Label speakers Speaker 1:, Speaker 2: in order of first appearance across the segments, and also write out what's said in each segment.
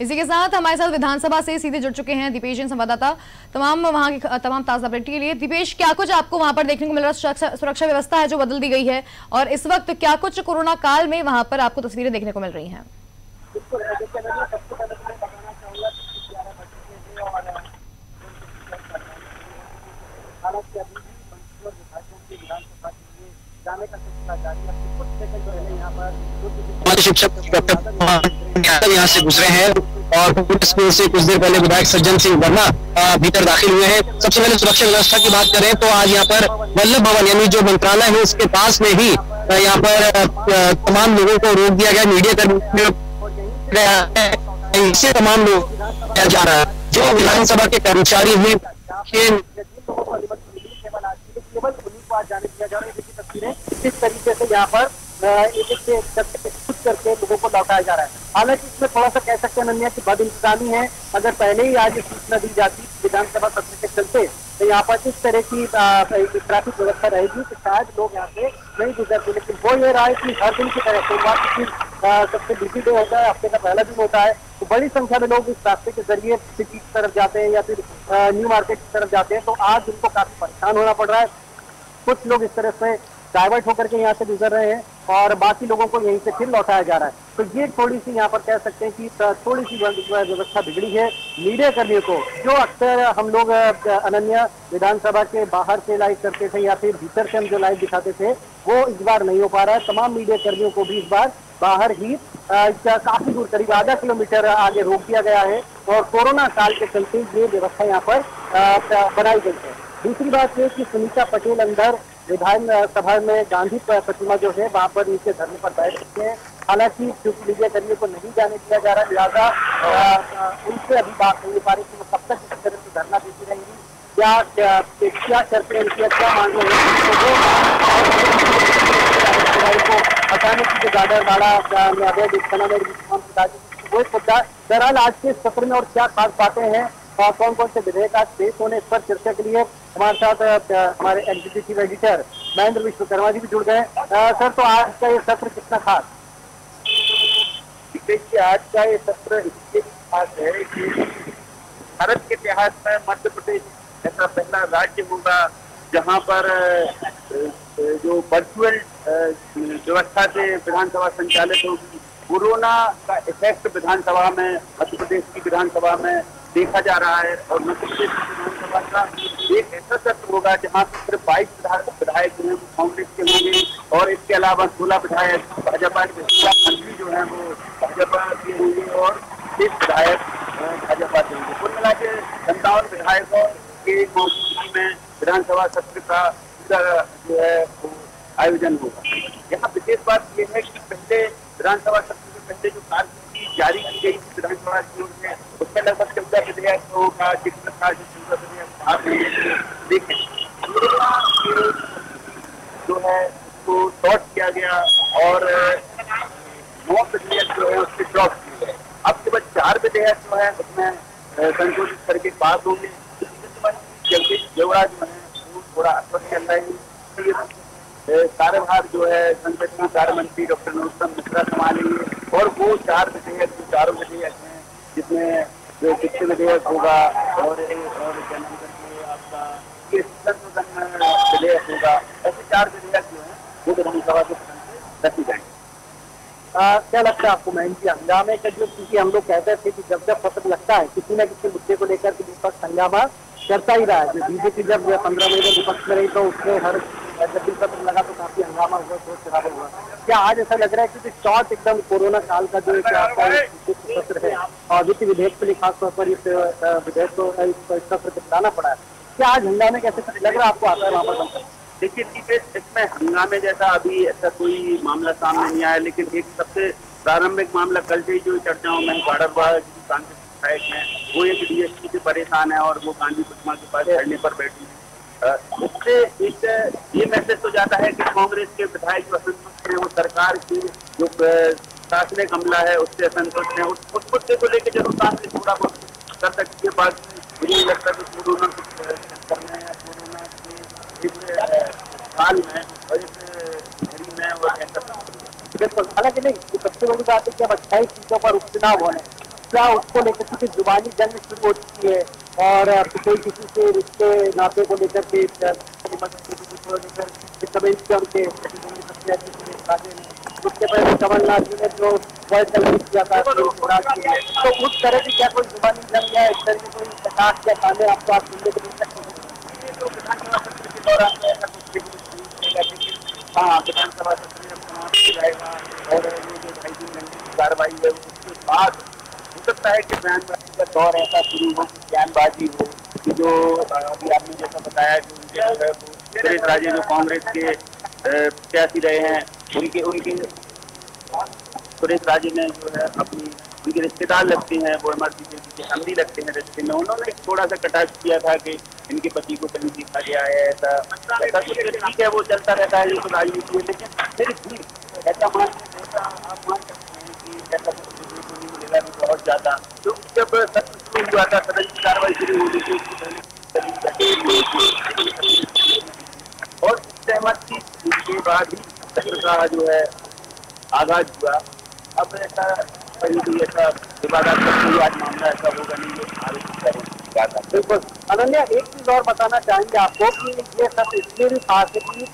Speaker 1: इसी के साथ हमारे साथ विधानसभा से सीधे जुड़ चुके हैं दीपेश जैन, संवाददाता। तमाम वहाँ की, तमाम ताज़ा अपडेट के लिए। दीपेश, क्या कुछ आपको वहाँ पर देखने को मिल रहा है? सुरक्षा व्यवस्था है जो बदल दी गई है और इस वक्त क्या कुछ कोरोना काल में वहाँ पर आपको तस्वीरें देखने को मिल रही है।
Speaker 2: हमारे शिक्षक डॉक्टर यहाँ से गुजरे हैं और स्कूल से कुछ देर पहले विधायक सज्जन सिंह वर्मा भीतर दाखिल हुए हैं। सबसे पहले सुरक्षा व्यवस्था की बात करें तो आज यहाँ पर वल्लभ भवन यानी जो मंत्रालय है उसके पास में ही यहाँ पर तमाम लोगों को रोक दिया गया, मीडिया कर्मी इससे तमाम लोग जा रहा है। जो विधानसभा के कर्मचारी हैं
Speaker 3: जाने दिया जा रहा है। किस तरीके से यहाँ पर कुछ करके लोगों को लौटाया जा रहा है। हालाँकि इसमें थोड़ा सा कह सकते हैं अनन्या की बद इंतजामी है। अगर पहले ही आज सूचना दी जाती विधानसभा सत्र के चलते तो यहाँ पर इस तरह की ट्रैफ़िक व्यवस्था रहेगी तो शायद लोग यहाँ से नहीं गुजरते, लेकिन वो ये रहा है कि हर दिन की तरह सोमवार की सबसे बिज़ी डे होता है, हफ़्ते का पहला दिन होता है। तो बड़ी संख्या में लोग इस रास्ते के ज़रिए सिटी की तरफ़ जाते हैं या फिर न्यू मार्केट की तरफ़ जाते हैं तो आज उनको काफ़ी परेशान होना पड़ रहा है। कुछ लोग इस तरह से डाइवर्ट होकर के यहाँ से गुजर रहे हैं। और बाकी लोगों को यहीं से फिर लौटाया जा रहा है। तो ये थोड़ी सी यहाँ पर कह सकते हैं कि थोड़ी सी व्यवस्था बिगड़ी है। मीडिया कर्मियों को, जो अक्सर हम लोग अनन्या विधानसभा के बाहर से लाइव करते थे या फिर भीतर से हम जो लाइव दिखाते थे, वो इस बार नहीं हो पा रहा है। तमाम मीडिया कर्मियों को भी इस बार बाहर ही काफ़ी दूर करीब आधा किलोमीटर आगे रोक दिया गया है और कोरोना काल के चलते ये व्यवस्था यहाँ पर बनाई गई है। दूसरी बात ये कि सुनीता पटेल अंदर विधान सभा में गांधी प्रतिमा जो है, वहाँ पर नीचे धरने पर बैठ चुके हैं। हालाँकि क्योंकि मीडिया कर्मियों को नहीं जाने दिया जा रहा, लिहाजा उनसे अभी बात नहीं हो पा रही कि वो कब तक इस तरह से धरना देती रहेंगी? क्या क्या शर्तें उनकी क्या मांगे को हटाने की जो गार्डर वाला में वो एक मुद्दा दरअसल आज के सत्र में और क्या खास बातें हैं? कौन कौन से विधेयक आज पेश होने इस पर चर्चा के लिए हमारे साथ हमारे एग्जीक्यूटिव एडिटर महेंद्र विश्वकर्मा जी भी जुड़ गए। सर तो आज का ये सत्र कितना खास?
Speaker 4: देखिए, आज का ये सत्र इसलिए खास है कि भारत के इतिहास में मध्य प्रदेश ऐसा पहला राज्य होगा जहाँ पर जो वर्चुअल व्यवस्था से विधानसभा संचालित होगी। कोरोना का इफ़ेक्ट विधानसभा में, मध्य प्रदेश की विधानसभा में देखा जा रहा है और मध्य विधानसभा का एक ऐसा सत्र होगा जहाँ सिर्फ़ बाईस विधायक जो है, कांग्रेस के होंगे और इसके अलावा सोलह विधायक, भाजपा के सोलह मंत्री जो है वो भाजपा के होंगे और तीस विधायक भाजपा के होंगे। कुल मिला के संतावन विधायकों के मौजूदगी में विधानसभा सत्र का जो है आयोजन होगा। यहाँ विशेष बात यह है कि पहले विधानसभा सत्र से पहले जो कार्य जारी की गई विधानसभा की ओर से उसमें लगभग चौदह विधेयकों का ज़िक्र था जो चौदह विधेयक भाग देखें जो है उसको शॉर्ट किया गया और नौ विधेयक जो है उसके ड्रॉप किए गए। अब केवल चार विधेयक जो है उसमें संशोधित करके पास होंगे। जगदीश देवड़ा जो है, वो थोड़ा अस्वस्थ चल रहे हैं कार्यभार जो है संसदीय कार्य मंत्री डॉक्टर नरोत्तम मिश्रा संभालेंगे और वो चार विधेयक, जो चारों विधेयक हैं, जिसमें जो शिक्षण विधेयक होगा और और आपका विधेयक होगा, ऐसे चार विधेयक जो है, वो विधानसभा के रखी जाएँगे।
Speaker 3: क्या लगता है आपको मैं जी, हंगामे का जो क्योंकि हम लोग कहते थे कि जब जब फ़सल लगता है, किसी न किसी मुद्दे को लेकर विपक्ष हंगामा करता ही रहा है। बीजेपी जब पंद्रह महीने विपक्ष में रही तो उसमें हर जब भी सत्र लगा तो काफ़ी हंगामा हुआ शोर शराबा हुआ। क्या आज ऐसा लग रहा है कि शॉर्ट एकदम कोरोना काल का जो सत्र है और वित्त विधेयक के लिए खासतौर पर इस विधेयक को इस सत्र चलाना पड़ा है। क्या आज हंगामे कैसे लग रहा है आपको आता है वहाँ पर बनकर
Speaker 4: देखिए दीपेश इसमें हंगामे जैसा अभी ऐसा कोई मामला सामने नहीं आया लेकिन एक सबसे प्रारंभिक मामला कल से ही जो चर्चाओं में बाढ़ हुआ कांग्रेस विधायक में वो एक डीएसपी से परेशान है और वो गांधी प्रतिमा के पास धरने पर बैठी है। उससे एक ये मैसेज तो जाता है कि कांग्रेस के विधायक जो असंतुष्ट है वो सरकार की जो प्रशासनिक हमला है, उससे असंतुष्ट है। उस मुद्दे को लेकर ज़रूर कांग्रेस थोड़ा बहुत कर सकती है बाकी मुझे नहीं लगता कि कोरोना करने साल में और
Speaker 3: हालाँकि नहीं सबसे बड़ी बात है कि अब अट्ठाईस सीटों पर उपचुनाव होने क्या उसको लेकर क्योंकि जुबानी जंग शुरू हो चुकी है? और कोई किसी से रिश्ते नाते को लेकर के उसके पहले कमलनाथ जी ने जो वर्ल्ड टेलीविज़न किया था तो उस तरह की क्या कोई जुबानी जंग या इस तरह की कोई प्रकाश या सामने आपको आप सुनने को मिल सकते हाँ विधानसभा सत्र में और ये जो ढाई की कार्रवाई है उसके बाद सकता है कि बयानबाजी का दौर ऐसा शुरू हो बयानबाजी हो, कि जो अभी आपने जैसा बताया कि उनके जो है, सुरेश राजे जो कांग्रेस के प्रत्याशी रहे हैं, उनके उनके, सुरेश राजे ने जो है अपनी, उनके रिश्तेदार लगते हैं वो एम आर के समझी लगते हैं रिश्ते में, उन्होंने थोड़ा सा कटाक्ष किया था कि इनके पति को कहीं दिखा गया है, ऐसा ऐसा कुछ ठीक है, वो चलता रहता है ये तो राजनीति है लेकिन फिर भी ऐसा मान, ऐसा आप मान सकते हैं कि ऐसा बहुत ज़्यादा। तो जब सत्र शुरू हुआ था सदन की कार्रवाई शुरू हो गई थी और सहमत थी उसके बाद ही सत्र का जो है, आगाज़ हुआ। अब ऐसा कहीं भी ऐसा विवादात्मक आज मामला ऐसा होगा नहीं बिल्कुल। अनन्या, एक चीज़ और बताना चाहेंगे आपको कि ये सत्र इसलिए भी पास है कि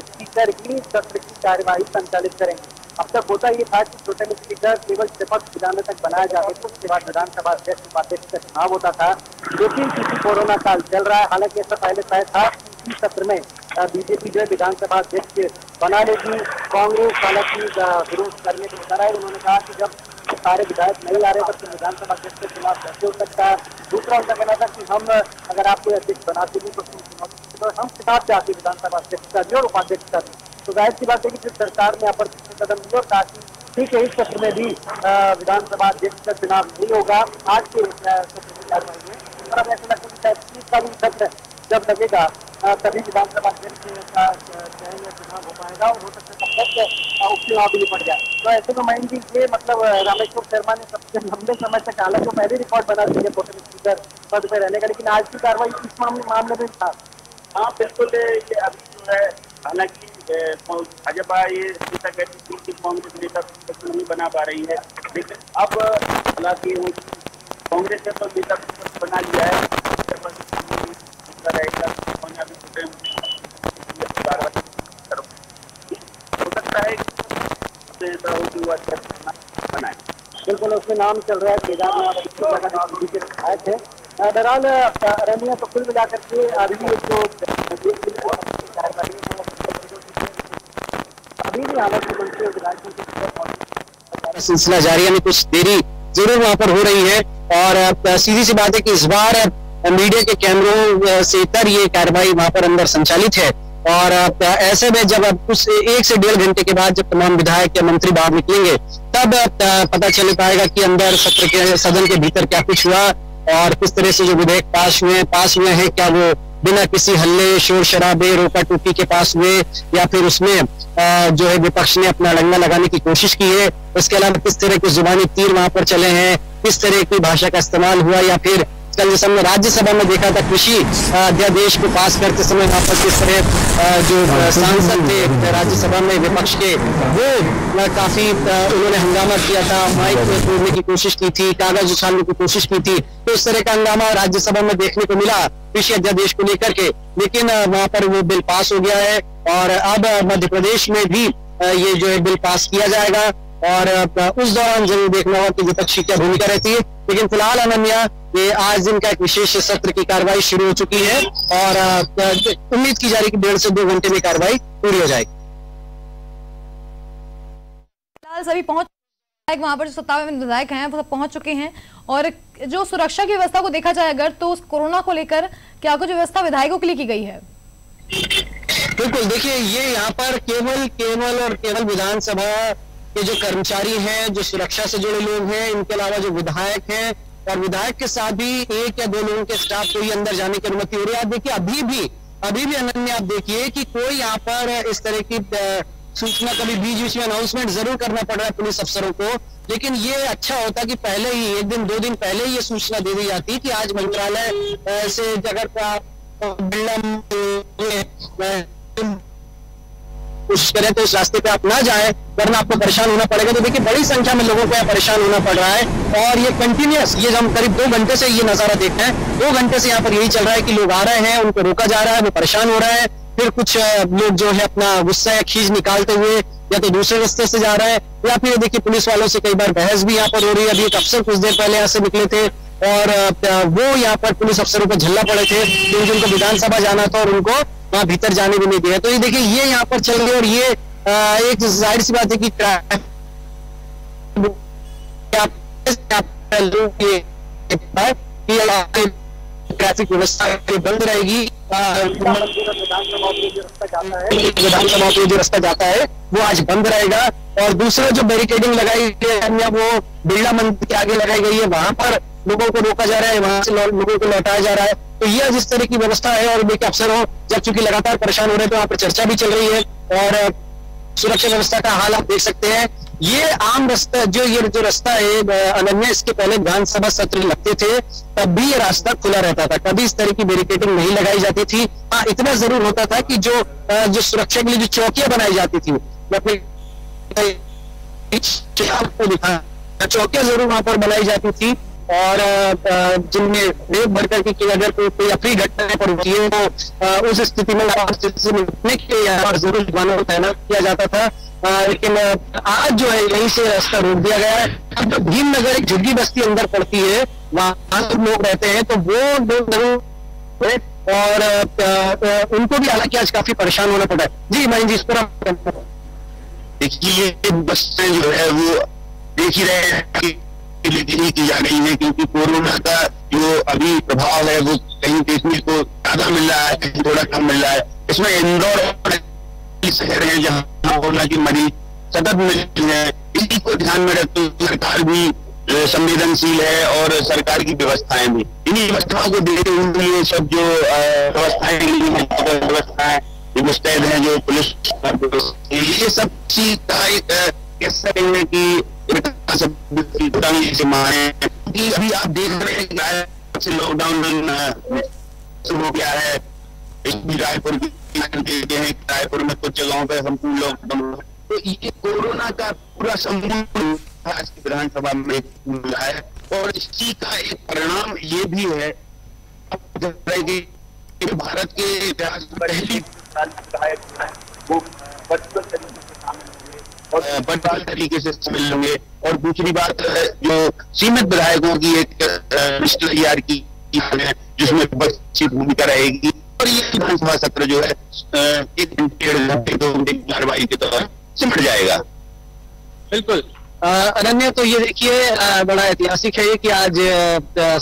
Speaker 3: स्पीकर ही सत्र की कार्यवाही संचालित करेंगे। अब तक होता ये था कि प्रोटेम स्पीकर केवल विपक्ष विधान तक बनाया जाते थे उसके बाद विधानसभा अध्यक्ष उपाध्यक्ष का चुनाव होता था। लेकिन क्योंकि कोरोना काल चल रहा है। हालाँकि ऐसा पहले तय था इसी सत्र में बीजेपी जो है विधानसभा अध्यक्ष बना लेगी कांग्रेस हालाँकि विरोध करने को उतर आए उन्होंने कहा कि जब सारे विधायक नहीं आ रहे तब तो विधानसभा अध्यक्ष के चुनाव कैसे हो सकता है। दूसरा उनका कहना था कि हम, अगर आपको अध्यक्ष बनाते नहीं तो हम खिताब चाहते विधानसभा अध्यक्ष का भी और उपाध्यक्ष का भी तो ज़ाहिर सी बात है कि फिर सरकार ने अप्रत्यक्ष कदम लिया और कहा कि ठीक है, इस सत्र में भी विधानसभा अध्यक्ष का चुनाव नहीं होगा। आज के सत्र में अब ऐसा लगता है कि भी सत्र जब लगेगा तभी विधानसभा अध्यक्ष का चुनाव हो पाएगा और हो सकता है तक उपचुनाव भी निपट जाए। तो ऐसे में माइंड जी ये मतलब रामेश्वर शर्मा ने सबसे लंबे समय तक हालाँकि पहले रिकॉर्ड बना दी है प्रोटेम स्पीकर पद पर रहने का, लेकिन आज की कार्रवाई इस मामले मामले में था। हाँ बिल्कुल, ये अभी जो है हालाँकि भाजपा ये नेता कहती थी कि कांग्रेस नेता प्रतिपक्ष नहीं बना पा रही है। लेकिन अब, हालाँकि कांग्रेस ने तो नेता प्रतिपक्ष बना लिया है। बिल्कुल उसमें नाम चल रहा है, केदारनाथ विधायक है बहरहाल रनिया तो कुल मिलाकर के अभी जो अभी भी हालाँकि मंत्री और विधायकों
Speaker 2: सिलसिला जारी है कुछ देरी ज़रूर वहाँ पर हो रही है। और सीधी सी बात है कि इस बार मीडिया के कैमरों से तर ये कार्रवाई वहाँ पर अंदर संचालित है। और ऐसे में जब अब कुछ एक से डेढ़ घंटे के बाद जब तमाम विधायक या मंत्री बाहर निकलेंगे, तब पता चल पाएगा कि अंदर सत्र के सदन के भीतर क्या कुछ हुआ और किस तरह से जो विधेयक पास हुए पास हुए हैं, क्या वो बिना किसी हल्ले, शोर शराबे, रोका टोकी के पास हुए, या फिर उसमें जो है विपक्ष ने अपना लंगा लगाने की कोशिश की है। उसके अलावा किस तरह के जुबानी तीर वहाँ पर चले हैं, किस तरह की भाषा का इस्तेमाल हुआ, या फिर कल जैसे हमने राज्यसभा में देखा था कृषि अध्यादेश को पास करते समय वहाँ पर किस तरह जो सांसद थे, राज्यसभा में विपक्ष के, वो काफ़ी उन्होंने हंगामा किया था, माइक में तोड़ने की कोशिश की थी, कागज़ उछालने की कोशिश की थी तो इस तरह का हंगामा राज्यसभा में देखने को मिला, कृषि अध्यादेश को लेकर के, लेकिन वहाँ पर वो बिल पास हो गया है, और अब मध्य प्रदेश में भी ये जो है बिल पास किया जाएगा, और उस दौरान ज़रूर देखना होगा कि विपक्षी क्या भूमिका रहती है, लेकिन फ़िलहाल अनन्या ये आज दिन का एक विशेष सत्र की कार्रवाई शुरू हो चुकी है और उम्मीद की जा रही है कि डेढ़ से दो घंटे में कार्रवाई पूरी हो जाएगी।
Speaker 1: फ़िलहाल सभी पहुँच वहाँ पर जो सत्तावन विधायक हैं वो सब पहुँच चुके हैं और जो सुरक्षा की व्यवस्था को देखा जाए अगर तो उस कोरोना को लेकर क्या कुछ व्यवस्था विधायकों के लिए की गई है?
Speaker 2: बिल्कुल देखिए ये यहाँ पर केवल केवल और केवल विधानसभा के जो कर्मचारी हैं जो सुरक्षा से जुड़े लोग हैं इनके अलावा जो विधायक हैं और विधायक के साथ भी एक या दो लोगों के स्टाफ को ही अंदर जाने की अनुमति हो रही है। आप देखिए, अभी भी अभी भी अनन्य, आप देखिए कि कोई यहाँ पर इस तरह की सूचना कभी बीच बीच में अनाउंसमेंट ज़रूर करना पड़ रहा है पुलिस अफसरों को। लेकिन ये अच्छा होता कि पहले ही, एक दिन, दो दिन पहले ही ये सूचना दे दी जाती कि आज मंत्रालय से जगह का कोशिश करें तो इस रास्ते पे आप ना जाएँ, वरना आपको परेशान होना पड़ेगा। तो देखिए, बड़ी संख्या में लोगों को यहाँ परेशान होना पड़ रहा है। और ये कंटिन्यूस ये हम करीब दो घंटे से ये नज़ारा देख रहे हैं, दो घंटे से यहाँ पर यही चल रहा है कि लोग आ रहे हैं, उनको रोका जा रहा है, वो परेशान हो रहा है। फिर कुछ लोग जो है अपना गुस्सा या खींच निकालते हुए या तो दूसरे रास्ते से जा रहे हैं, या फिर देखिए, पुलिस वालों से कई बार बहस भी यहाँ पर हो रही है। अभी एक अफसर कुछ देर पहले यहाँ से निकले थे, और वो यहाँ पर पुलिस अफसरों पर झल्ला पड़े थे क्योंकि उनको विधानसभा जाना था और उनको वहाँ भीतर जाने भी नहीं दिया तो ये देखिए, ये यहाँ पर चल रही है और ये एक ज़ाहिर सी बात है कि ट्रैफ़िक व्यवस्था बंद रहेगी। विधानसभा के जो रास्ता जाता है, वो आज बंद रहेगा। और दूसरा जो बैरिकेडिंग लगाई गई है, वो बिरला मंदिर के आगे लगाई गई है, वहाँ पर लोगों को रोका जा रहा है, वहाँ से लोगों को लौटाया जा रहा है। तो यह जिस तरह की व्यवस्था है, और देखिए अफसर हो, जब चूँकि लगातार परेशान हो रहे हैं तो वहाँ पर चर्चा भी चल रही है, और सुरक्षा व्यवस्था का हाल आप देख सकते हैं। ये आम रास्ता, जो ये जो रास्ता है अनन्या, इसके पहले विधानसभा सत्र लगते थे, तब भी ये रास्ता खुला रहता था। कभी इस तरह की बैरिकेडिंग नहीं लगाई जाती थी। हाँ इतना ज़रूर होता था कि जो जो सुरक्षा के लिए जो चौकियाँ बनाई जाती थी अपने चौकियाँ ज़रूर वहाँ पर बनाई जाती थी। और जिनमें रेप करके की अगर कोई कोई अफरी घटना पर होती है तो उस स्थिति में निपटने के लिए यहाँ पर ज़रूर जवानों को तैनात किया जाता था। लेकिन आज जो है, यहीं से रास्ता रोक दिया गया है। जो भीम नगर एक झुग्गी बस्ती अंदर पड़ती है, वहाँ लोग रहते हैं तो वो लोग ज़रूर और उनको भी हालाँकि आज काफ़ी परेशान होना पड़ा। है जी मैं जी, इस पर
Speaker 5: देखिए बस्तें जो है, वो देख ही रहे हैं नहीं की जा रही है क्योंकि कोरोना का जो अभी प्रभाव है वो कहीं देखने को ज़्यादा मिल रहा है कहीं थोड़ा कम मिल रहा है इसमें इंदौर शहर है जहाँ कोरोना की मरीज़ सतत मिल रही है इसी को ध्यान में रखते हुए सरकार भी संवेदनशील है और सरकार की व्यवस्थाएँ भी इन्हीं व्यवस्थाओं को देखते हुए सब जो व्यवस्थाएँ व्यवस्थाएँ मुस्तैद है जो पुलिस ये सब चीज़ का एक कह सकते कि अभी आप देख रहे हैं लॉकडाउन शुरू हो गया है रायपुर रायपुर में कुछ जगहों पे संपूर्ण लॉकडाउन तो ये कोरोना का पूरा समूह आज की विधानसभा में मिला है और इसी का एक परिणाम ये भी है भारत के इतिहास पहली वो वर्चुअल और तरीके से शामिल होंगे और दूसरी बात जो सीमित विधायकों की एक तैयार की है जिसमें बच्ची भूमिका रहेगी। और ये विधानसभा सत्र जो है एक डेढ़ घंटे दो घंटे की कार्रवाई के दौरान सिमट जाएगा।
Speaker 2: बिल्कुल। अनन्या तो ये देखिए बड़ा ऐतिहासिक है कि आज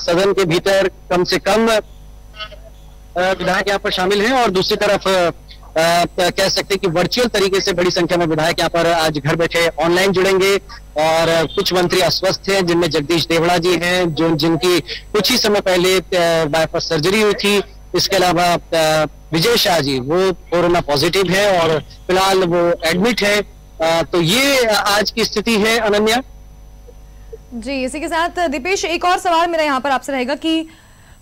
Speaker 2: सदन के भीतर कम से कम विधायक यहाँ पर शामिल हैं और दूसरी तरफ़ कह सकते हैं कि वर्चुअल तरीके से बड़ी संख्या में विधायक यहाँ पर आज घर बैठे ऑनलाइन जुड़ेंगे और कुछ मंत्री अस्वस्थ हैं, जिनमें जगदीश देवड़ा जी हैं, जो जिनकी कुछ ही समय पहले बाईपास सर्जरी हुई थी। इसके अलावा विजय शाह जी, वो कोरोना पॉजिटिव है और फ़िलहाल वो एडमिट है। तो ये आज की स्थिति है, अनन्या।
Speaker 1: जी, इसी के साथ दीपेश, एक और सवाल मेरा यहाँ पर आपसे रहेगा कि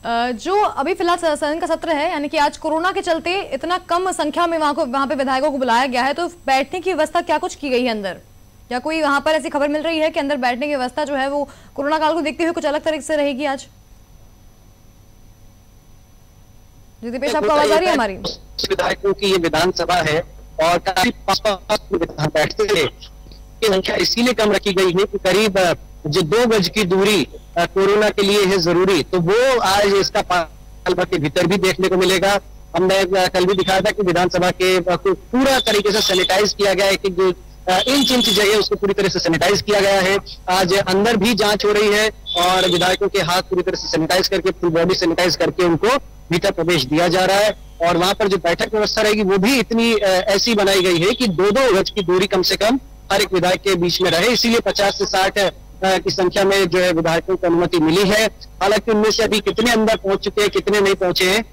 Speaker 1: जो अभी फ़िलहाल सदन का सत्र है, यानी कि आज कोरोना के चलते इतना कम संख्या में वहाँ को, वहाँ पे विधायकों को बुलाया गया है तो बैठने की व्यवस्था क्या कुछ की गई है अंदर? या कोई वहाँ पर ऐसी खबर मिल रही है कि अंदर बैठने की व्यवस्था जो है वो कोरोना काल को देखते हुए कुछ अलग तरीके से रहेगी आज? दीपेश आपको आवाज़ आ रही है हमारी?
Speaker 2: विधायकों की ये विधानसभा है, और काफ़ी बैठते थे संख्या इसीलिए कम रखी गई है कि करीब जो दो गज की दूरी कोरोना के लिए है ज़रूरी तो वो आज इसका पाल के भीतर भी देखने को मिलेगा। हमने कल भी दिखाया था कि विधानसभा के पूरा तरीके से सैनिटाइज किया गया है कि जो इंच इंच जगह उसको पूरी तरह से सैनिटाइज किया गया है। आज अंदर भी जाँच हो रही है और विधायकों के हाथ पूरी तरह से सैनिटाइज करके फुल बॉडी सैनिटाइज करके उनको भीतर प्रवेश दिया जा रहा है। और वहाँ पर जो बैठक व्यवस्था रहेगी, वो भी इतनी ऐसी बनाई गई है कि दो दो गज की दूरी कम से कम हर एक विधायक के बीच में रहे। इसीलिए पचास से साठ की संख्या में जो है विधायकों को अनुमति मिली है। हालाँकि उनमें से अभी कितने अंदर पहुँच चुके हैं, कितने नहीं पहुँचे हैं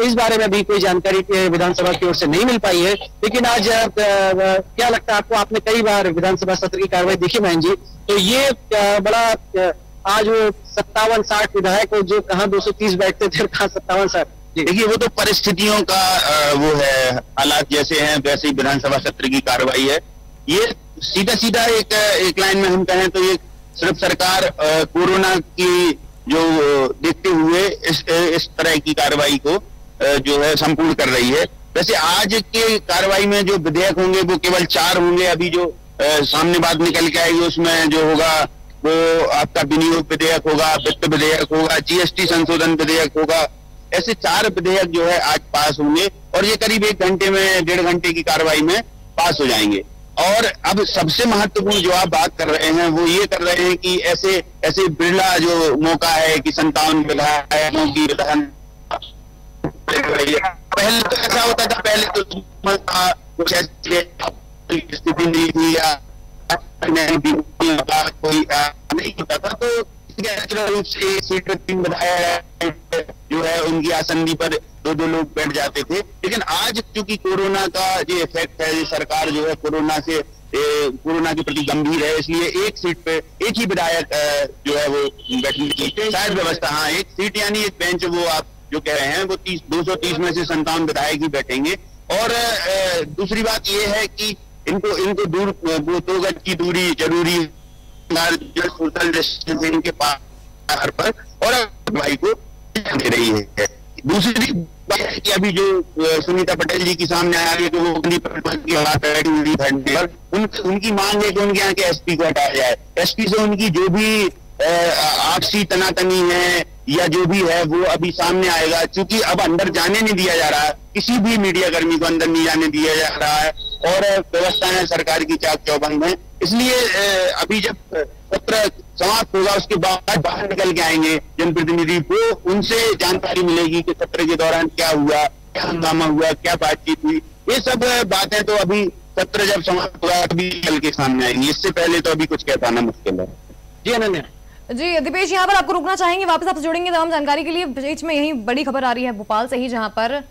Speaker 2: इस बारे में अभी कोई जानकारी विधानसभा की ओर से नहीं मिल पाई है। लेकिन आज क्या लगता है आपको? आपने कई बार विधानसभा सत्र की कार्रवाई देखी बहन जी। तो ये बड़ा आज सत्तावन साठ विधायक जो कहा 230 बैठते थे कहा सत्तावन साठ।
Speaker 5: देखिए, वो तो परिस्थितियों का वो है। हालात जैसे हैं, वैसे ही विधानसभा सत्र की कार्रवाई है। ये सीधा सीधा एक एक लाइन में हम कहें तो ये सिर्फ़ सरकार कोरोना की जो देखते हुए इस इस तरह की कार्रवाई को जो है संपूर्ण कर रही है। वैसे आज के कार्रवाई में जो विधेयक होंगे, वो केवल चार होंगे। अभी जो सामने बात निकल के आएगी, उसमें जो होगा, वो आपका विनियोग विधेयक होगा, वित्त विधेयक होगा, जीएसटी संशोधन विधेयक होगा। ऐसे चार विधेयक जो है आज पास होंगे और ये करीब एक घंटे में, डेढ़ घंटे की कार्रवाई में पास हो जाएँगे। और अब सबसे महत्वपूर्ण जो आप बात कर रहे हैं, वो ये कर रहे हैं कि ऐसे ऐसे बिरला जो मौका है कि संतावन विधायकों की विधान पहले तो ऐसा होता था, पहले तो कुछ ऐसी स्थिति नहीं थी या कोई नहीं होता था। तो नेचुरल रूप से सीट तीन विधायक जो है, उनकी आसंदी पर दो दो लोग बैठ जाते थे। लेकिन आज चूँकि कोरोना का जो इफ़ेक्ट है, ये सरकार जो है कोरोना से कोरोना के प्रति गंभीर है, इसलिए एक सीट पे एक ही विधायक जो है वो बैठने की शायद व्यवस्था हाँ एक सीट यानी एक बेंच वो आप जो कह रहे हैं, वो तीस, दो सौ तीस में से संतावन विधायक ही बैठेंगे। और दूसरी बात ये है कि इनको इनको दूर, वो दो गज की दूरी ज़रूरी सोशल डिस्टेंसिंग के पार पर, और भाई को दे रही है। दूसरी बात कि अभी जो सुनीता पटेल जी की सामने आया कि वो अपनी की बैठी हुई उन, उनकी मांग है कि उनके यहाँ के एसपी को हटाया जाए। एसपी से उनकी जो भी आपसी तनातनी है या जो भी है वो अभी सामने आएगा। क्योंकि अब अंदर जाने नहीं दिया जा रहा है। किसी भी मीडिया कर्मी को अंदर नहीं जाने दिया जा रहा है। और व्यवस्थाएँ सरकार की चाक चौबंद है। इसलिए अभी जब सत्र समाप्त होगा, उसके बाद बाहर निकल के आएँगे जनप्रतिनिधि को, उनसे जानकारी मिलेगी कि सत्र के दौरान क्या हुआ, क्या हंगामा हुआ, क्या बातचीत हुई। ये सब बातें तो अभी सत्र जब समाप्त होगा अभी निकल के सामने आएँगी। इससे पहले तो अभी कुछ कह पाना मुश्किल है।
Speaker 2: जी अनन्या।
Speaker 1: जी, दीपेश, यहाँ पर आपको रुकना चाहेंगे, वापस आप जुड़ेंगे तमाम जानकारी के लिए, बीच में यही बड़ी खबर आ रही है भोपाल से ही, जहाँ पर